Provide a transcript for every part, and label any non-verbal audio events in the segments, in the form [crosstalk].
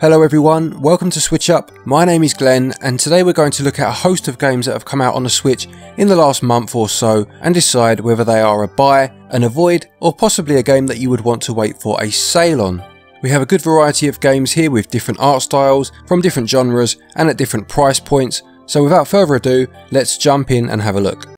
Hello everyone, welcome to Switch Up. My name is Glen and today we're going to look at a host of games that have come out on the Switch in the last month or so and decide whether they are a buy, an avoid or possibly a game that you would want to wait for a sale on. We have a good variety of games here with different art styles, from different genres and at different price points, so without further ado, let's jump in and have a look.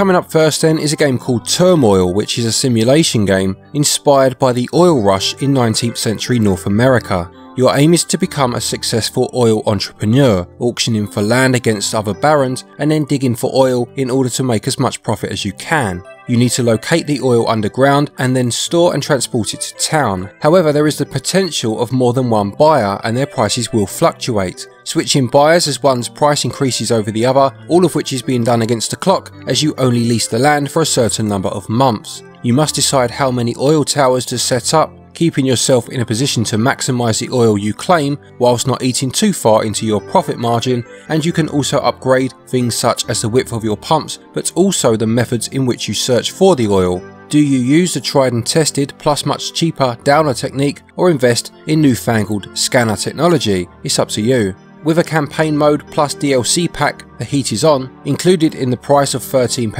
Coming up first then is a game called Turmoil which is a simulation game inspired by the oil rush in 19th century North America. Your aim is to become a successful oil entrepreneur, auctioning for land against other barons and then digging for oil in order to make as much profit as you can. You need to locate the oil underground and then store and transport it to town. However, there is the potential of more than one buyer and their prices will fluctuate. Switching buyers as one's price increases over the other, all of which is being done against the clock as you only lease the land for a certain number of months. You must decide how many oil towers to set up keeping yourself in a position to maximise the oil you claim whilst not eating too far into your profit margin and you can also upgrade things such as the width of your pumps but also the methods in which you search for the oil. Do you use the tried and tested plus much cheaper dowser technique or invest in newfangled scanner technology? It's up to you. With a campaign mode plus DLC pack, The Heat is On, included in the price of £13.49,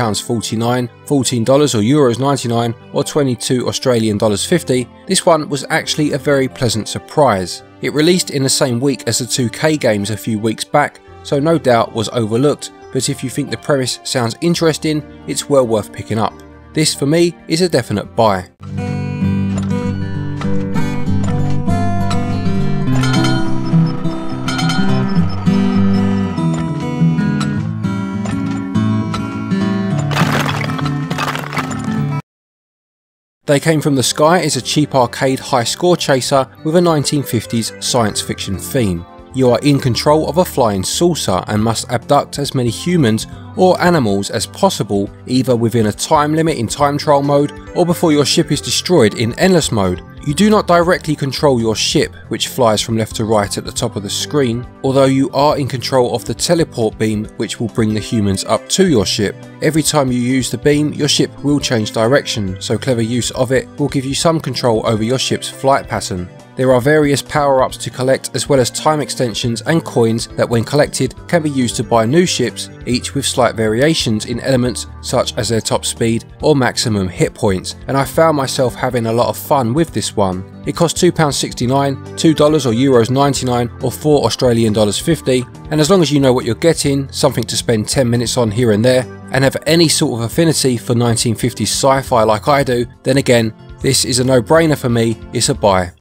$14 or Euros 99 or 22 Australian dollars 50, this one was actually a very pleasant surprise. It released in the same week as the 2K games a few weeks back, so no doubt was overlooked, but if you think the premise sounds interesting, it's well worth picking up. This for me is a definite buy. They Came From The Sky is a cheap arcade high score chaser with a 1950s science fiction theme. You are in control of a flying saucer and must abduct as many humans or animals as possible either within a time limit in time trial mode or before your ship is destroyed in endless mode. You do not directly control your ship, which flies from left to right at the top of the screen, although you are in control of the teleport beam which will bring the humans up to your ship. Every time you use the beam, your ship will change direction, so clever use of it will give you some control over your ship's flight pattern. There are various power-ups to collect as well as time extensions and coins that when collected can be used to buy new ships, each with slight variations in elements such as their top speed or maximum hit points, and I found myself having a lot of fun with this one. It costs £2.69, $2 or Euros 99 or 4 Australian dollars 50, and as long as you know what you're getting, something to spend 10 minutes on here and there, and have any sort of affinity for 1950s sci-fi like I do, then again, this is a no-brainer for me, it's a buy.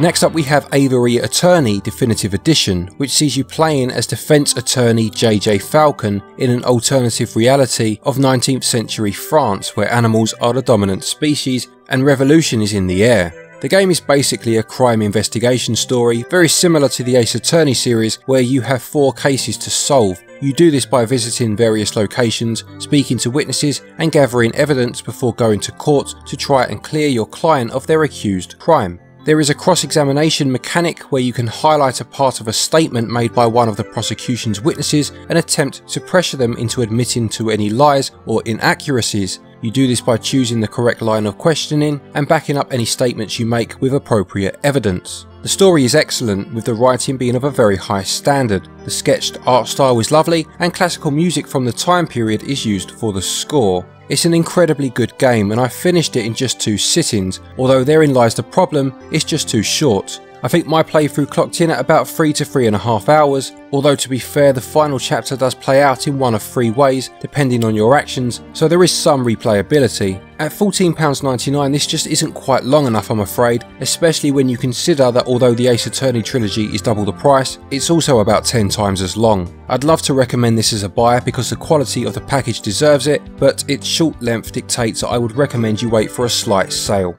Next up we have Aviary Attorney Definitive Edition, which sees you playing as defense attorney JJ Falcon in an alternative reality of 19th century France where animals are the dominant species and revolution is in the air. The game is basically a crime investigation story, very similar to the Ace Attorney series where you have four cases to solve. You do this by visiting various locations, speaking to witnesses and gathering evidence before going to court to try and clear your client of their accused crime. There is a cross-examination mechanic where you can highlight a part of a statement made by one of the prosecution's witnesses and attempt to pressure them into admitting to any lies or inaccuracies. You do this by choosing the correct line of questioning and backing up any statements you make with appropriate evidence. The story is excellent, with the writing being of a very high standard. The sketched art style is lovely, and classical music from the time period is used for the score. It's an incredibly good game and I finished it in just two sittings, although therein lies the problem, it's just too short. I think my playthrough clocked in at about 3 to 3.5 hours, although to be fair the final chapter does play out in one of three ways depending on your actions, so there is some replayability. At £14.99 this just isn't quite long enough I'm afraid, especially when you consider that although the Ace Attorney trilogy is double the price, it's also about 10 times as long. I'd love to recommend this as a buy because the quality of the package deserves it, but its short length dictates that I would recommend you wait for a slight sale.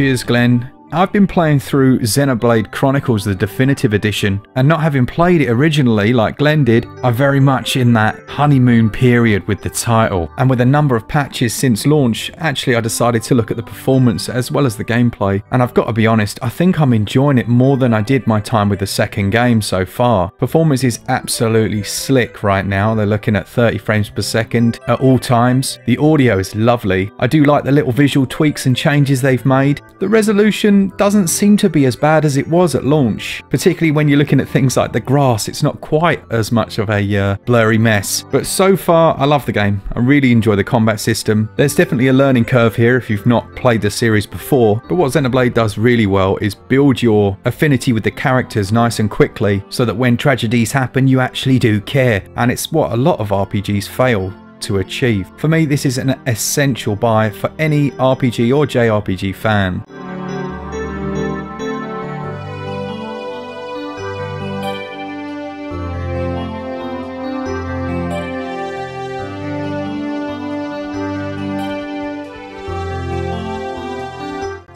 Cheers Glen. I've been playing through Xenoblade Chronicles the Definitive Edition, and not having played it originally like Glen did, I'm very much in that honeymoon period with the title. And with a number of patches since launch, actually I decided to look at the performance as well as the gameplay. And I've got to be honest, I think I'm enjoying it more than I did my time with the second game so far. Performance is absolutely slick right now, they're looking at 30 frames per second at all times. The audio is lovely. I do like the little visual tweaks and changes they've made. The resolution doesn't seem to be as bad as it was at launch, particularly when you're looking at things like the grass. It's not quite as much of a uh, blurry mess. But so far, I love the game. I really enjoy the combat system. There's definitely a learning curve here if you've not played the series before, but what Xenoblade does really well is build your affinity with the characters nice and quickly so that when tragedies happen, you actually do care. And it's what a lot of RPGs fail to achieve. For me, this is an essential buy for any RPG or JRPG fan.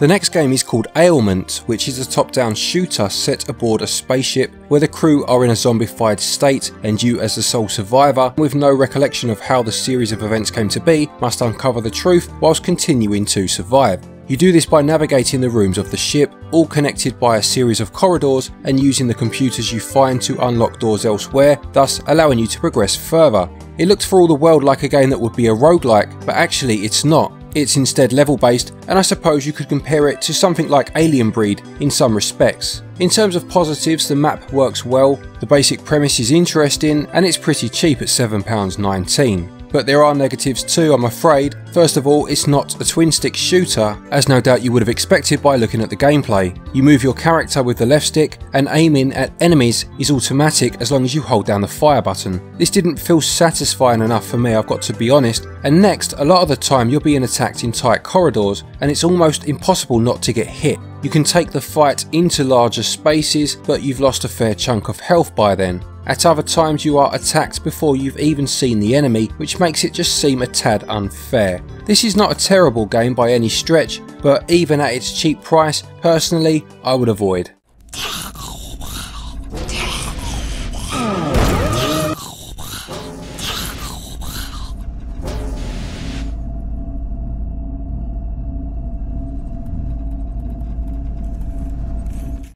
The next game is called Ailment, which is a top-down shooter set aboard a spaceship where the crew are in a zombified state and you as the sole survivor, with no recollection of how the series of events came to be, must uncover the truth whilst continuing to survive. You do this by navigating the rooms of the ship, all connected by a series of corridors and using the computers you find to unlock doors elsewhere, thus allowing you to progress further. It looked for all the world like a game that would be a roguelike, but actually it's not. It's instead level based, and I suppose you could compare it to something like Alien Breed in some respects. In terms of positives, the map works well, the basic premise is interesting, and it's pretty cheap at £7.19 but there are negatives too, I'm afraid. First of all, it's not a twin stick shooter, as no doubt you would have expected by looking at the gameplay. You move your character with the left stick, and aiming at enemies is automatic as long as you hold down the fire button. This didn't feel satisfying enough for me, I've got to be honest. And next, a lot of the time you're being attacked in tight corridors, and it's almost impossible not to get hit. You can take the fight into larger spaces, but you've lost a fair chunk of health by then. At other times you are attacked before you've even seen the enemy, which makes it just seem a tad unfair. This is not a terrible game by any stretch, but even at its cheap price, personally, I would avoid. [laughs]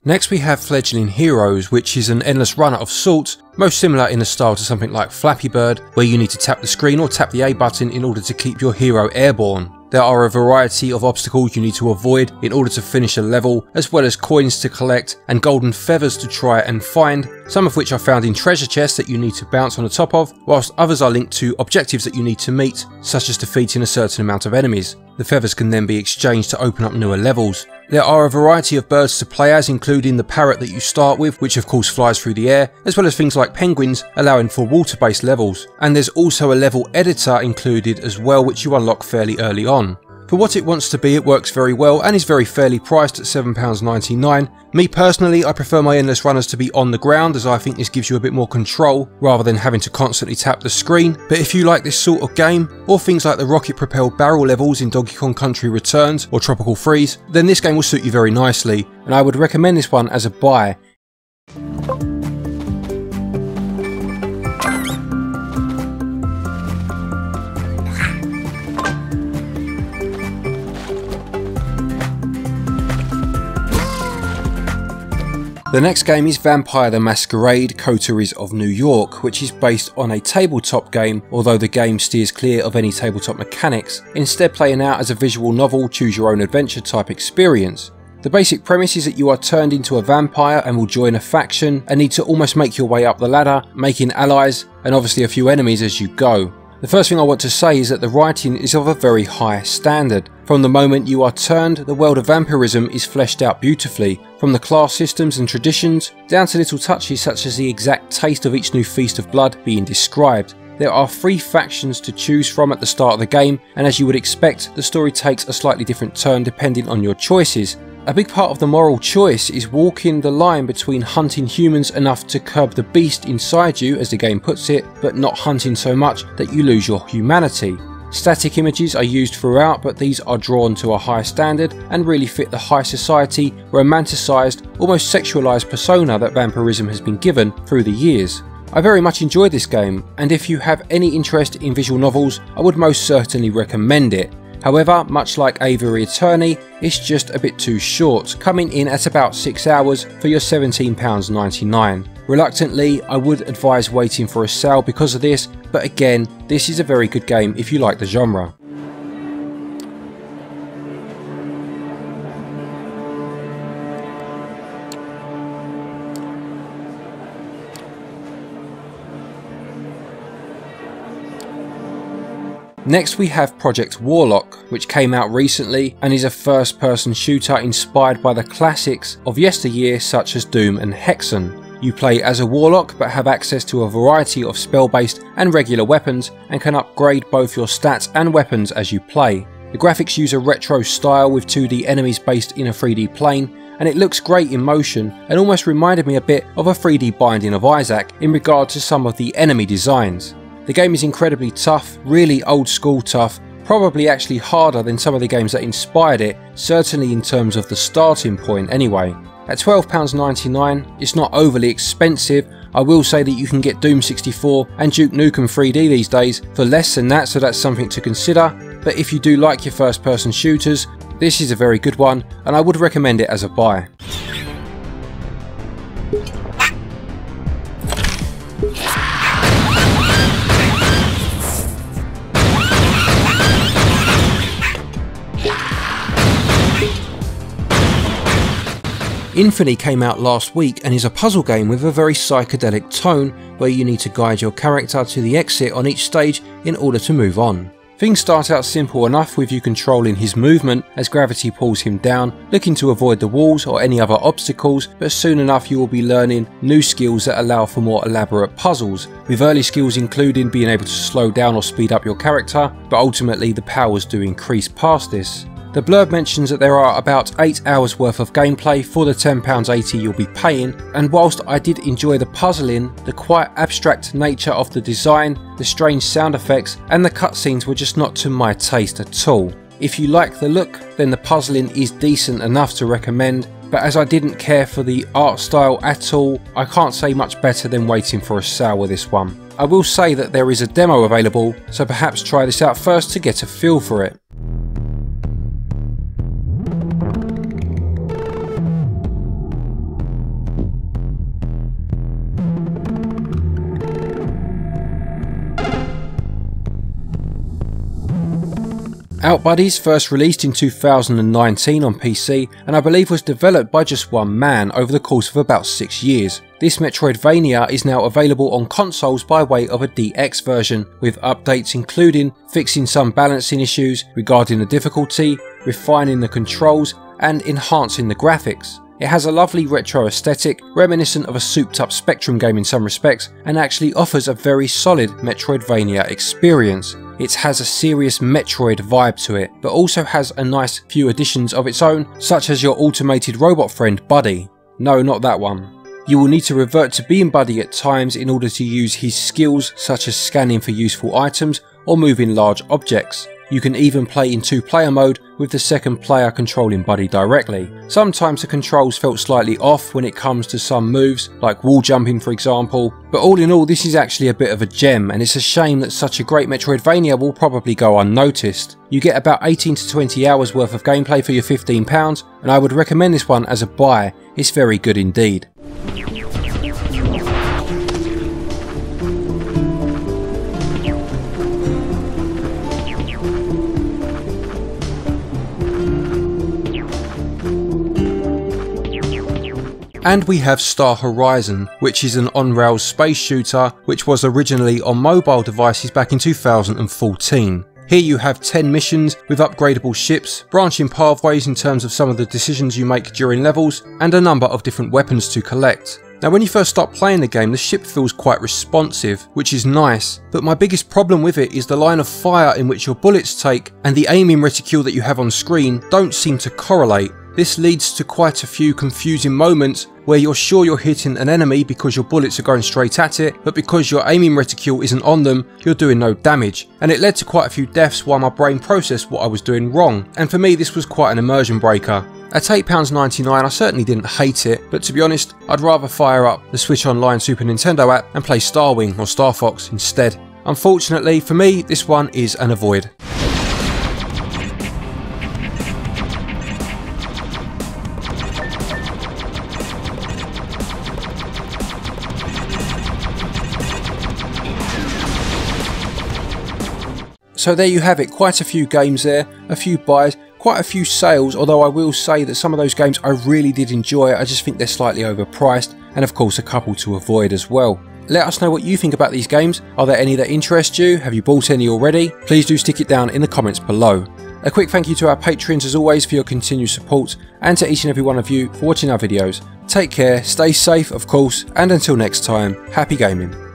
Next we have Fledgling Heroes, which is an endless runner of sorts, most similar in the style to something like Flappy Bird, where you need to tap the screen or tap the A button in order to keep your hero airborne. There are a variety of obstacles you need to avoid in order to finish a level, as well as coins to collect and golden feathers to try and find, some of which are found in treasure chests that you need to bounce on the top of, whilst others are linked to objectives that you need to meet, such as defeating a certain amount of enemies. The feathers can then be exchanged to open up newer levels. There are a variety of birds to play as, including the parrot that you start with, which of course flies through the air, as well as things like penguins, allowing for water-based levels. And there's also a level editor included as well, which you unlock fairly early on. For what it wants to be, it works very well and is very fairly priced at £7.99. Me personally, I prefer my endless runners to be on the ground as I think this gives you a bit more control rather than having to constantly tap the screen. But if you like this sort of game, or things like the rocket propelled barrel levels in Donkey Kong Country Returns or Tropical Freeze, then this game will suit you very nicely, and I would recommend this one as a buy. The next game is Vampire the Masquerade Coteries of New York, which is based on a tabletop game, although the game steers clear of any tabletop mechanics, instead playing out as a visual novel, choose your own adventure type experience. The basic premise is that you are turned into a vampire and will join a faction and need to almost make your way up the ladder, making allies and obviously a few enemies as you go. The first thing I want to say is that the writing is of a very high standard. From the moment you are turned, the world of vampirism is fleshed out beautifully, from the class systems and traditions, down to little touches such as the exact taste of each new feast of blood being described. There are three factions to choose from at the start of the game, and as you would expect, the story takes a slightly different turn depending on your choices. A big part of the moral choice is walking the line between hunting humans enough to curb the beast inside you, as the game puts it, but not hunting so much that you lose your humanity. Static images are used throughout, but these are drawn to a high standard and really fit the high society, romanticised, almost sexualised persona that vampirism has been given through the years. I very much enjoyed this game, and if you have any interest in visual novels, I would most certainly recommend it. However, much like Aviary Attorney, it's just a bit too short, coming in at about 6 hours for your £17.99. Reluctantly, I would advise waiting for a sale because of this, but again, this is a very good game if you like the genre. Next we have Project Warlock, which came out recently and is a first person shooter inspired by the classics of yesteryear such as Doom and Hexen. You play as a warlock but have access to a variety of spell based and regular weapons and can upgrade both your stats and weapons as you play. The graphics use a retro style with 2D enemies based in a 3D plane and it looks great in motion and almost reminded me a bit of a 3D Binding of Isaac in regard to some of the enemy designs. The game is incredibly tough, really old school tough, probably actually harder than some of the games that inspired it, certainly in terms of the starting point anyway. At £12.99, it's not overly expensive. I will say that you can get Doom 64 and Duke Nukem 3D these days for less than that, so that's something to consider. But if you do like your first person shooters, this is a very good one, and I would recommend it as a buy. Infini came out last week and is a puzzle game with a very psychedelic tone where you need to guide your character to the exit on each stage in order to move on. Things start out simple enough with you controlling his movement as gravity pulls him down, looking to avoid the walls or any other obstacles, but soon enough you will be learning new skills that allow for more elaborate puzzles, with early skills including being able to slow down or speed up your character, but ultimately the powers do increase past this. The blurb mentions that there are about 8 hours worth of gameplay for the £10.80 you'll be paying, and whilst I did enjoy the puzzling, the quite abstract nature of the design, the strange sound effects, and the cutscenes were just not to my taste at all. If you like the look, then the puzzling is decent enough to recommend, but as I didn't care for the art style at all, I can't say much better than waiting for a sale with this one. I will say that there is a demo available, so perhaps try this out first to get a feel for it. Outbuddies first released in 2019 on PC and I believe was developed by just one man over the course of about 6 years. This Metroidvania is now available on consoles by way of a DX version, with updates including fixing some balancing issues regarding the difficulty, refining the controls and enhancing the graphics. It has a lovely retro aesthetic, reminiscent of a souped up Spectrum game in some respects, and actually offers a very solid Metroidvania experience. It has a serious Metroid vibe to it, but also has a nice few additions of its own, such as your automated robot friend Buddy. No, not that one. You will need to revert to being Buddy at times in order to use his skills such as scanning for useful items or moving large objects. You can even play in two player mode with the second player controlling Buddy directly. Sometimes the controls felt slightly off when it comes to some moves, like wall jumping for example, but all in all this is actually a bit of a gem and it's a shame that such a great Metroidvania will probably go unnoticed. You get about 18 to 20 hours worth of gameplay for your £15 and I would recommend this one as a buy, it's very good indeed. And we have Star Horizon, which is an on-rails space shooter which was originally on mobile devices back in 2014. Here you have 10 missions with upgradable ships, branching pathways in terms of some of the decisions you make during levels, and a number of different weapons to collect. Now when you first start playing the game the ship feels quite responsive, which is nice, but my biggest problem with it is the line of fire in which your bullets take and the aiming reticule that you have on screen don't seem to correlate. This leads to quite a few confusing moments where you're sure you're hitting an enemy because your bullets are going straight at it, but because your aiming reticule isn't on them, you're doing no damage. And it led to quite a few deaths while my brain processed what I was doing wrong, and for me this was quite an immersion breaker. At £8.99 I certainly didn't hate it, but to be honest, I'd rather fire up the Switch Online Super Nintendo app and play Starwing or Star Fox instead. Unfortunately for me, this one is an avoid. So there you have it, quite a few games there, a few buys, quite a few sales, although I will say that some of those games I really did enjoy, I just think they're slightly overpriced, and of course a couple to avoid as well. Let us know what you think about these games, are there any that interest you, have you bought any already? Please do stick it down in the comments below. A quick thank you to our patrons as always for your continued support, and to each and every one of you for watching our videos. Take care, stay safe of course, and until next time, happy gaming.